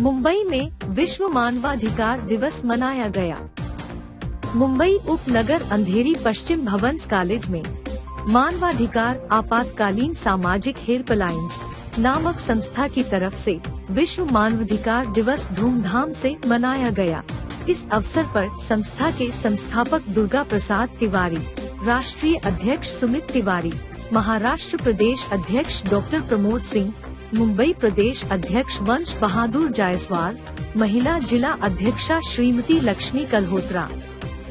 मुंबई में विश्व मानवाधिकार दिवस मनाया गया। मुंबई उपनगर अंधेरी पश्चिम भवंस कॉलेज में मानवाधिकार आपातकालीन सामाजिक हेल्पलाइंस नामक संस्था की तरफ़ से विश्व मानवाधिकार दिवस धूमधाम से मनाया गया। इस अवसर पर संस्था के संस्थापक दुर्गा प्रसाद तिवारी, राष्ट्रीय अध्यक्ष सुमित तिवारी, महाराष्ट्र प्रदेश अध्यक्ष डॉक्टर प्रमोद सिंह मुंबई प्रदेश अध्यक्ष वंश बहादुर जायसवाल महिला जिला अध्यक्षा श्रीमती लक्ष्मी कल्होत्रा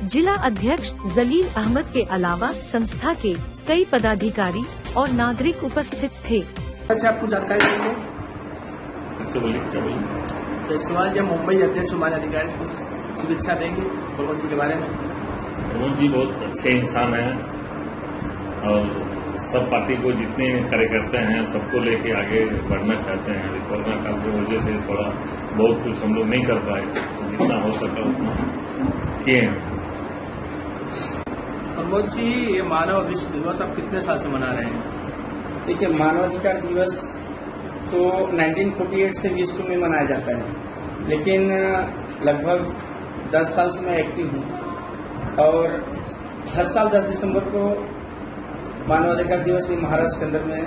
जिला अध्यक्ष जलील अहमद के अलावा संस्था के कई पदाधिकारी और नागरिक उपस्थित थे। अच्छा आपको जानकारी जयसवाल जब मुंबई अध्यक्ष हमारे अधिकारी को शुभेच्छा देंगे प्रमोद जी के बारे में? प्रमोद जी बहुत अच्छे इंसान हैं और सब पार्टी को जितने कार्यकर्ता हैं सबको लेके आगे बढ़ना चाहते हैं। कोरोना काल की वजह से थोड़ा बहुत कुछ हम लोग नहीं कर पाए। तो जितना हो सका उतना किए हैं। प्रमोद जी ये मानव विश्व दिवस आप कितने साल से मना रहे हैं? देखिए मानवाधिकार दिवस तो 1948 से विश्व में मनाया जाता है। लेकिन लगभग 10 साल से मैं एक्टिव हूँ। और हर साल 10 दिसंबर को मानवाधिकार दिवस ही महाराष्ट्र के अंदर में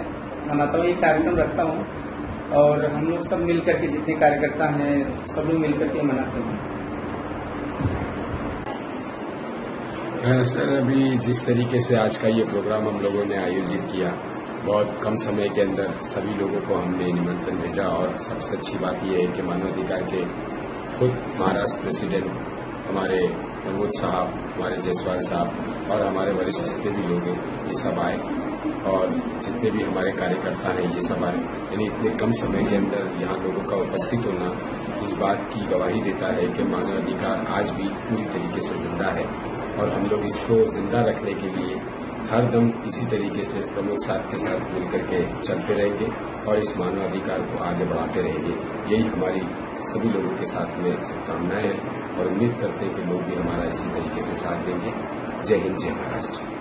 मनाता हूँ ये कार्यक्रम रखता हूँ और हम लोग सब मिल करके जितने कार्यकर्ता हैं, सब लोग मिल करके मनाते हैं। सर, अभी जिस तरीके से आज का ये प्रोग्राम हम लोगों ने आयोजित किया, बहुत कम समय के अंदर सभी लोगों को हमने निमंत्रण भेजा और सबसे अच्छी बात यह है कि मानवाधिकार के खुद महाराष्ट्र प्रेसिडेंट हमारे प्रमोद साहब, हमारे जायसवाल साहब और हमारे वरिष्ठ जितने भी लोग हैं, ये सब आए। और जितने भी हमारे कार्यकर्ता हैं, ये सब आए। यानी इतने कम समय के अंदर यहाँ लोगों का उपस्थित होना इस बात की गवाही देता है कि मानवाधिकार आज भी पूरी तरीके से ज़िंदा है। और हम लोग इसको ज़िंदा रखने के लिए हर दम इसी तरीके से प्रमोद साहब के साथ मिलकर के चलते रहेंगे और इस मानवाधिकार को आगे बढ़ाते रहेंगे। यही हमारी सभी लोगों के साथ में शुभकामनाएँ और उम्मीद करते हैं कि लोग भी हमारा इसी तरीके से साथ देंगे। जय हिंद, जय महाराष्ट्र।